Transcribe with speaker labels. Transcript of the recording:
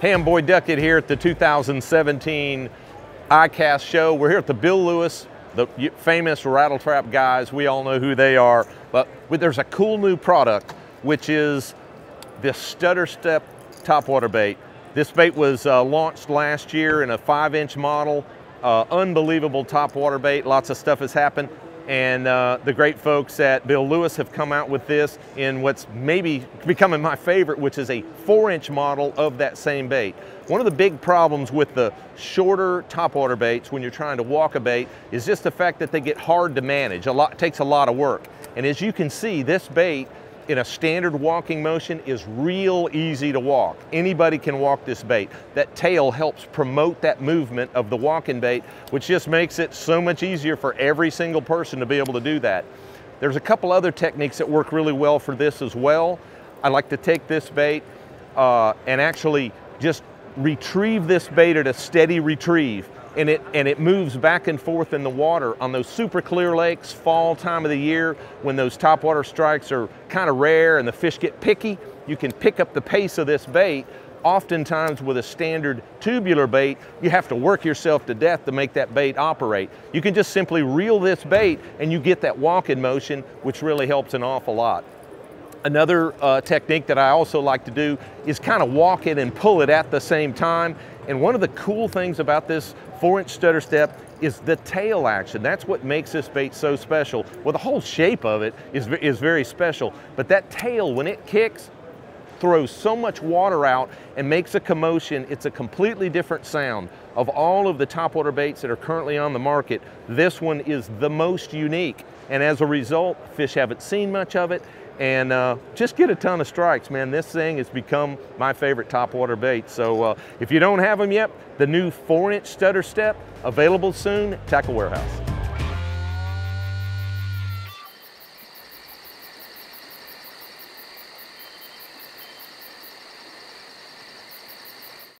Speaker 1: Hey, I'm Boyd Duckett here at the 2017 ICAST show. We're here at the Bill Lewis, the famous Rat-L-Trap guys. We all know who they are, but there's a cool new product, which is this StutterStep topwater bait. This bait was uh, launched last year in a five inch model. Uh, unbelievable topwater bait, lots of stuff has happened and uh, the great folks at Bill Lewis have come out with this in what's maybe becoming my favorite, which is a four inch model of that same bait. One of the big problems with the shorter topwater baits when you're trying to walk a bait is just the fact that they get hard to manage. A lot, takes a lot of work. And as you can see, this bait in a standard walking motion is real easy to walk. Anybody can walk this bait. That tail helps promote that movement of the walking bait, which just makes it so much easier for every single person to be able to do that. There's a couple other techniques that work really well for this as well. I like to take this bait uh, and actually just retrieve this bait at a steady retrieve and it, and it moves back and forth in the water on those super clear lakes, fall time of the year, when those topwater strikes are kind of rare and the fish get picky, you can pick up the pace of this bait. Oftentimes with a standard tubular bait, you have to work yourself to death to make that bait operate. You can just simply reel this bait and you get that walking motion, which really helps an awful lot. Another uh, technique that I also like to do is kind of walk it and pull it at the same time. And one of the cool things about this four inch StutterStep is the tail action. That's what makes this bait so special. Well, the whole shape of it is, is very special, but that tail, when it kicks, throws so much water out and makes a commotion, it's a completely different sound. Of all of the topwater baits that are currently on the market, this one is the most unique. And as a result, fish haven't seen much of it and uh, just get a ton of strikes, man. This thing has become my favorite topwater bait. So uh, if you don't have them yet, the new four inch StutterStep available soon Tackle Warehouse.